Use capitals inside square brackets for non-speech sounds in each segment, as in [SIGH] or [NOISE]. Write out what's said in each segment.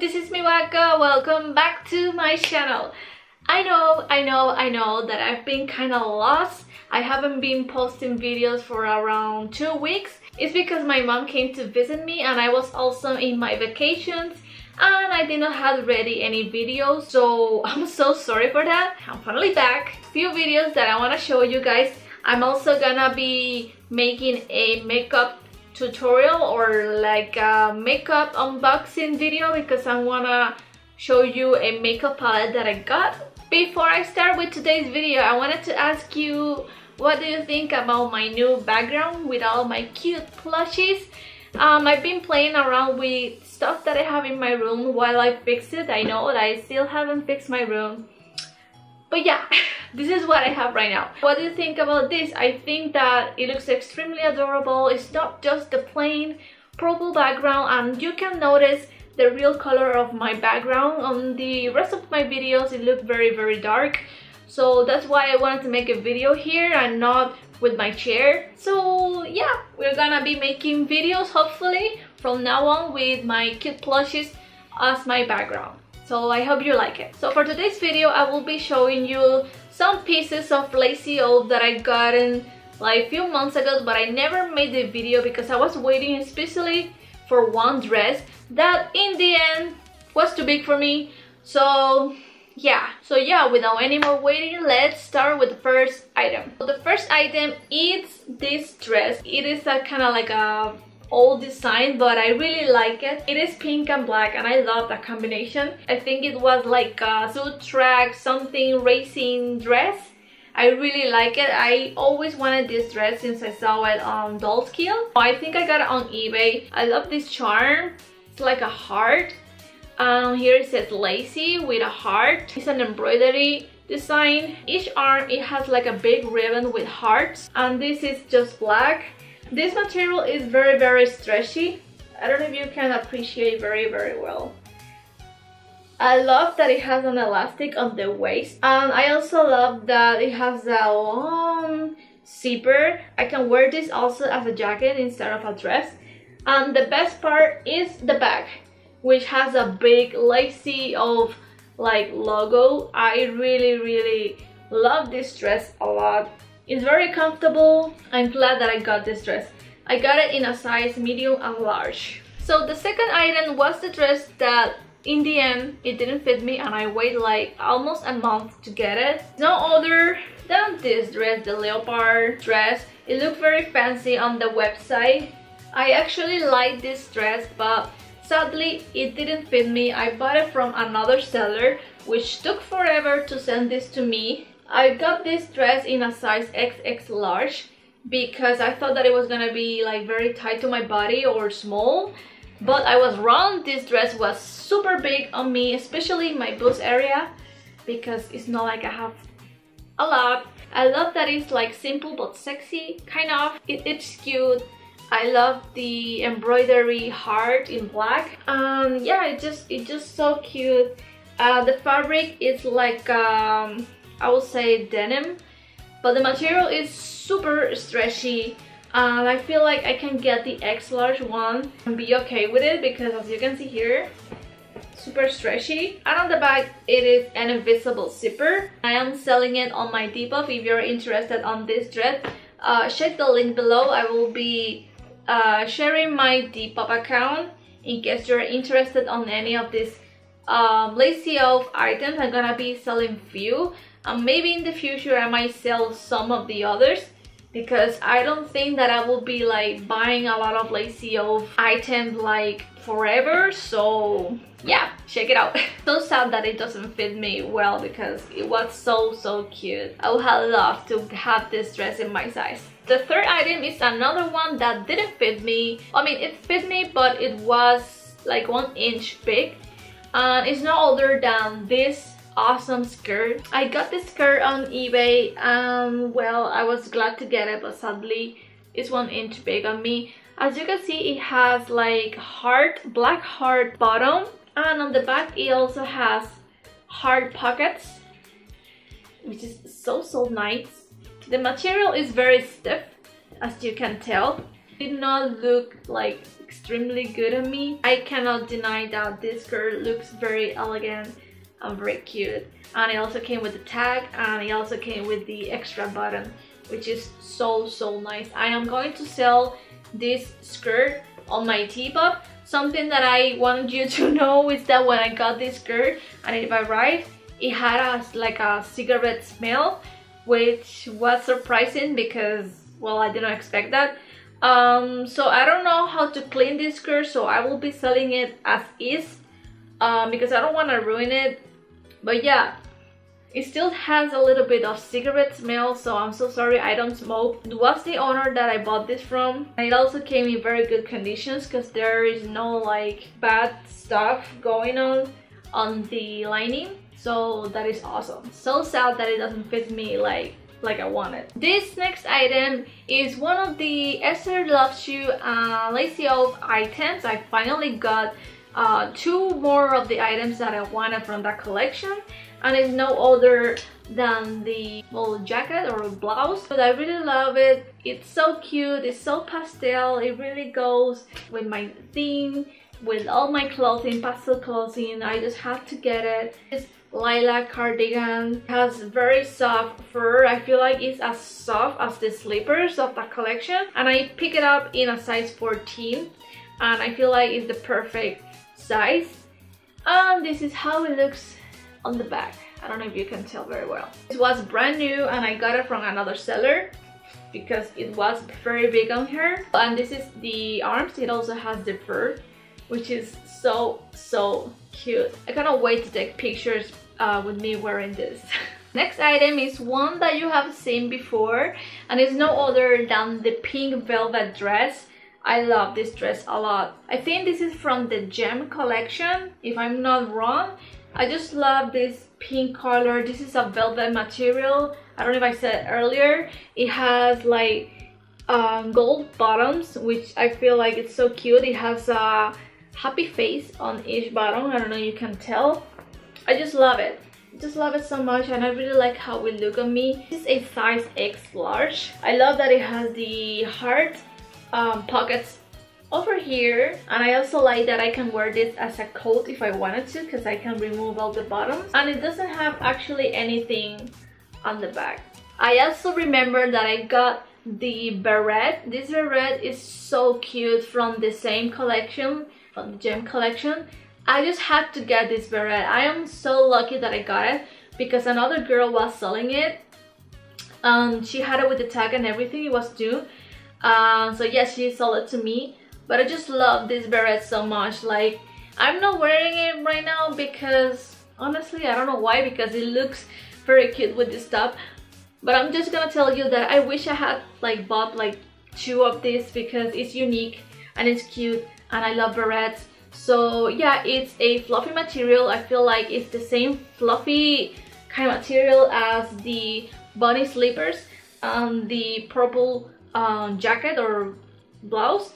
this is Miwako. Welcome back to my channel. I know, I know, I know that I've been kind of lost. I haven't been posting videos for around two weeks. It's because my mom came to visit me and I was also in my vacations and I did not have ready any videos so [LAUGHS] I'm so sorry for that. I'm finally back. Few videos that I want to show you guys. I'm also gonna be making a makeup tutorial or like a makeup unboxing video because I wanna show you a makeup palette that I got. Before I start with today's video, I wanted to ask you what do you think about my new background with all my cute plushies? Um, I've been playing around with stuff that I have in my room while I fix it. I know that I still haven't fixed my room. But yeah, [LAUGHS] this is what I have right now. What do you think about this? I think that it looks extremely adorable. It's not just the plain purple background and you can notice the real color of my background. On the rest of my videos it looked very very dark. So that's why I wanted to make a video here and not with my chair. So yeah, we're gonna be making videos hopefully from now on with my cute plushies as my background so I hope you like it. So for today's video, I will be showing you some pieces of Lazy Oaf that I got in like a few months ago, but I never made the video because I was waiting especially for one dress that in the end was too big for me. So yeah, so yeah, without any more waiting, let's start with the first item. So the first item is this dress. It is a kind of like a old design but I really like it. It is pink and black and I love that combination. I think it was like a suit track something racing dress. I really like it. I always wanted this dress since I saw it on Dolls Kill. I think I got it on eBay. I love this charm. It's like a heart. Um, here it says lacy with a heart. It's an embroidery design. Each arm it has like a big ribbon with hearts and this is just black this material is very, very stretchy. I don't know if you can appreciate very, very well. I love that it has an elastic on the waist and I also love that it has a long zipper. I can wear this also as a jacket instead of a dress. And the best part is the back, which has a big Lazy Oaf like logo. I really, really love this dress a lot. It's very comfortable. I'm glad that I got this dress. I got it in a size medium and large. So the second item was the dress that in the end it didn't fit me and I waited like almost a month to get it. No other than this dress, the leopard dress. It looked very fancy on the website. I actually like this dress but sadly it didn't fit me. I bought it from another seller which took forever to send this to me I got this dress in a size XX large because I thought that it was gonna be like very tight to my body or small. But I was wrong. This dress was super big on me especially my boots area because it's not like I have a lot. I love that it's like simple but sexy kind of. It, it's cute. I love the embroidery heart in black. Um yeah it just it's just so cute. Uh, the fabric is like um I would say denim but the material is super stretchy. And I feel like I can get the X large one and be okay with it because as you can see here super stretchy. And on the back it is an invisible zipper. I am selling it on my Depop. If you're interested on this dress uh, check the link below. I will be uh, sharing my Depop account in case you're interested on any of these um, Lazy Oaf items I'm gonna be selling few and maybe in the future I might sell some of the others because I don't think that I will be like buying a lot of Lazy Oaf items like forever. So yeah check it out. [LAUGHS] So sad that it doesn't fit me well because it was so so cute. I would have loved to have this dress in my size. The third item is another one that didn't fit me. I mean it fit me but it was like one inch big. And it's no older than this awesome skirt. I got this skirt on eBay and well I was glad to get it but sadly it's one inch big on me. As you can see it has like heart, black heart bottom and on the back it also has heart pockets which is so so nice. The material is very stiff as you can tell did not look like extremely good on me. I cannot deny that this skirt looks very elegant and very cute. And it also came with the tag and it also came with the extra button which is so so nice. I am going to sell this skirt on my Depop. Something that I wanted you to [LAUGHS] know is that when I got this skirt and it arrived, it had a, like a cigarette smell which was surprising because well I didn't expect that um, so I don't know how to clean this skirt so I will be selling it as is um, because I don't want to ruin it but yeah it still has a little bit of cigarette smell so I'm so sorry I don't smoke it was the owner that I bought this from and it also came in very good conditions because there is no like bad stuff going on on the lining so that is awesome so sad that it doesn't fit me like like I wanted. This next item is one of the Esther Loves You uh, Lazy Oaf items. I finally got uh, two more of the items that I wanted from that collection and it's no other than the little jacket or blouse but I really love it. It's so cute it's so pastel it really goes with my theme with all my clothing pastel clothing I just had to get it. It's lilac cardigan. Has very soft fur I feel like it's as soft as the slippers of that collection and I pick it up in a size 14 and I feel like it's the perfect size. And this is how it looks on the back. I don't know if you can tell very well. It was brand new and I got it from another seller because it was very big on her. And this is the arms. It also has the fur which is so so cute. I cannot wait to take pictures uh, with me wearing this. [LAUGHS] Next item is one that you have seen before and it's no other than the pink velvet dress. I love this dress a lot. I think this is from the Gem collection, if I'm not wrong. I just love this pink color. This is a velvet material. I don't know if I said earlier. It has like um, gold bottoms, which I feel like it's so cute. It has a happy face on each bottom. I don't know you can tell. I just love it. Just love it so much and I really like how it look on me. This is a size X large. I love that it has the heart um, pockets over here and I also like that I can wear this as a coat if I wanted to because I can remove all the bottoms and it doesn't have actually anything on the back. I also remember that I got the beret. This beret is so cute from the same collection, from the Gem collection. I just had to get this beret. I am so lucky that I got it because another girl was selling it. Um, she had it with the tag and everything, it was new. Uh, so yes, she sold it to me. But I just love this beret so much. Like, I'm not wearing it right now because, honestly, I don't know why, because it looks very cute with this top. But I'm just gonna tell you that I wish I had like bought like two of these because it's unique and it's cute and I love berets. So yeah, it's a fluffy material. I feel like it's the same fluffy kind of material as the bunny slippers and the purple um, jacket or blouse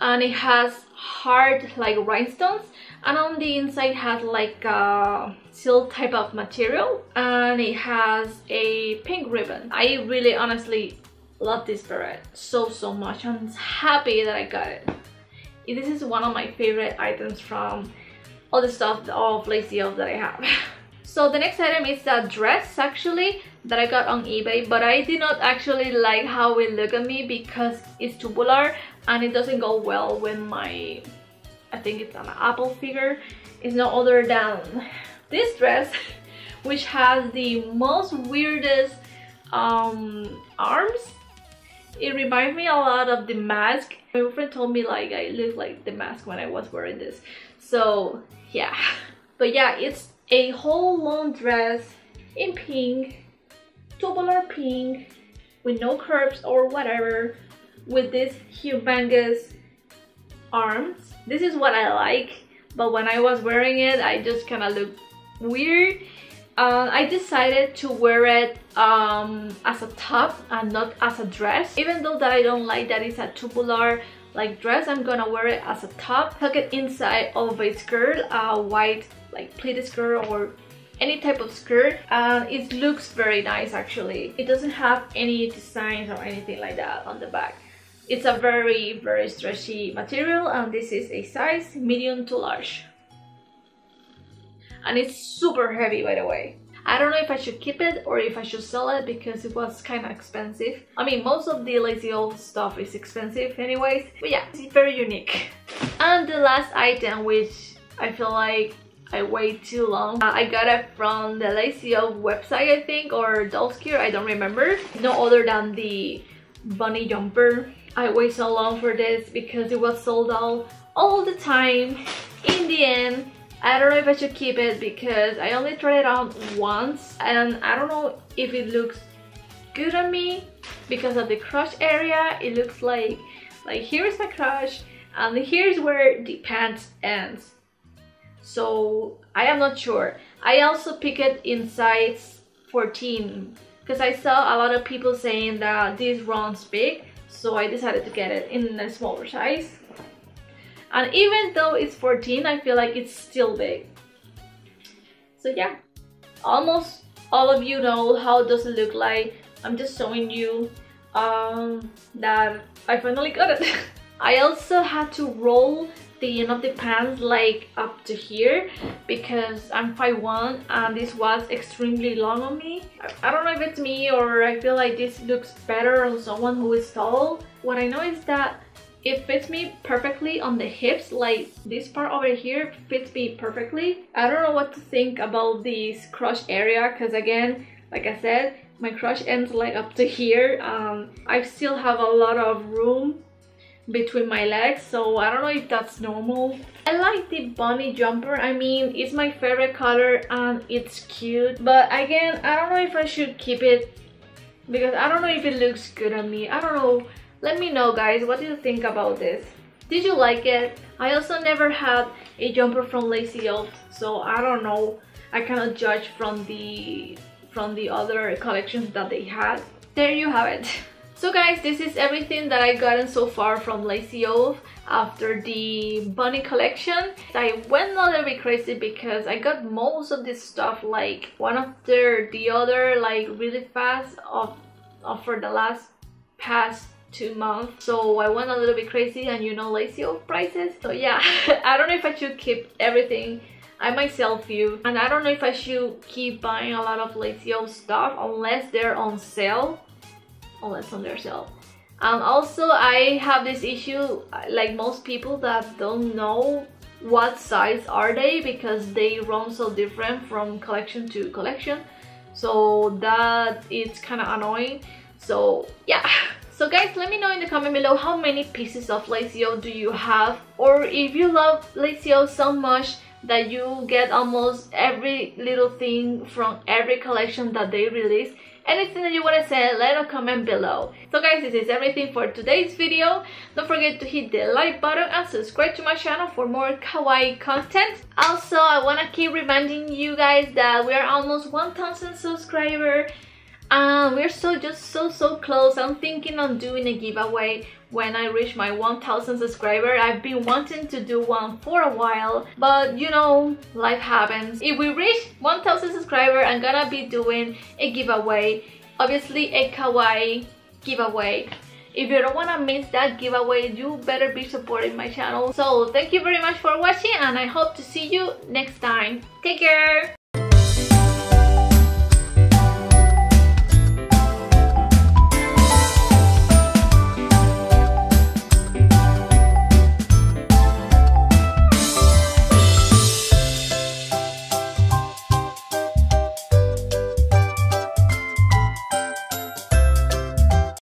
and it has hard like rhinestones and on the inside has like a silk type of material and it has a pink ribbon. I really honestly love this beret so so much. I'm happy that i got it. This is one of my favorite items from all the stuff of Lazy Oaf that i have [LAUGHS] so the next item is a dress actually that I got on eBay but I did not actually like how it looked at me because it's tubular and it doesn't go well with my I think it's an apple figure. It's no other than this dress [LAUGHS] which has the most weirdest um, arms. It reminds me a lot of the mask. My friend told me like I look like the mask when I was wearing this. So yeah. [LAUGHS] But yeah it's a whole long dress in pink tubular pink with no curves or whatever with these humongous arms. This is what I like, but when I was wearing it, I just kind of looked weird. Uh, I decided to wear it um, as a top and not as a dress. Even though that I don't like that it's a tubular like dress, I'm gonna wear it as a top. Tuck it inside of a skirt, a white like pleated skirt or any type of skirt. And it looks very nice actually. It doesn't have any designs or anything like that on the back. It's a very very stretchy material and this is a size medium to large. And it's super heavy by the way I don't know if I should keep it or if I should sell it because it was kind of expensive. I mean, most of the Lazy Oaf stuff is expensive anyways, but yeah, it's very unique. And the last item, which I feel like I wait too long. Uh, I got it from the Lazy Oaf website, I think, or Dolls I don't remember. No other than the bunny jumper. I wait so long for this because it was sold out all the time. In the end, I don't know if I should keep it because I only tried it on once and I don't know if it looks good on me because of the crotch area. It looks like, like here's my crotch and here's where the pants ends. So I am not sure. I also picked it in size 14 because I saw a lot of people saying that this runs big so I decided to get it in a smaller size and even though it's 14 I feel like it's still big so yeah almost all of you know how does it look like I'm just showing you um, that I finally got it [LAUGHS] I also had to roll the end of the pants like up to here because I'm 5'1 and this was extremely long on me. I don't know if it's me or I feel like this looks better on someone who is tall. What I know is that it fits me perfectly on the hips like this part over here fits me perfectly. I don't know what to think about this crotch area because again like i said my crotch ends like up to here. Um i still have a lot of room between my legs so i don't know if that's normal. I like the bunny jumper. I mean it's my favorite color and it's cute but again i don't know if i should keep it because i don't know if it looks good on me. I don't know let me know guys, what do you think about this? Did you like it? I also never had a jumper from Lazy Oaf, so I don't know. I cannot judge from the from the other collections that they had. There you have it. [LAUGHS] So guys, this is everything that I gotten so far from Lazy Oaf after the bunny collection. I went a little bit crazy because I got most of this stuff like one after the other like really fast of, of for the last past two months. So I went a little bit crazy and you know Lazy Oaf prices. So yeah [LAUGHS] I don't know if I should keep everything I might sell few and I don't know if I should keep buying a lot of Lazy Oaf stuff unless they're on sale. Unless on their sale. And also I have this issue like most people that don't know what size are they because they run so different from collection to collection. So that it's kind of annoying. So yeah [LAUGHS] So guys, let me know in the comment below how many pieces of Lazy Oaf do you have? Or if you love Lazy Oaf so much that you get almost every little thing from every collection that they release anything that you want to say let a comment below. So guys this is everything for today's video. Don't forget to hit the like button and subscribe to my channel for more kawaii content. Also i want to keep reminding you guys that we are almost 1000 subscribers um, we're so just so so close. I'm thinking on doing a giveaway. When i reach my 1000 subscriber i've been wanting to do one for a while. But you know life happens. If we reach 1000 subscriber i'm gonna be doing a giveaway. Obviously a kawaii giveaway. If you don't want to miss that giveaway you better be supporting my channel. So thank you very much for watching and i hope to see you next time. Take care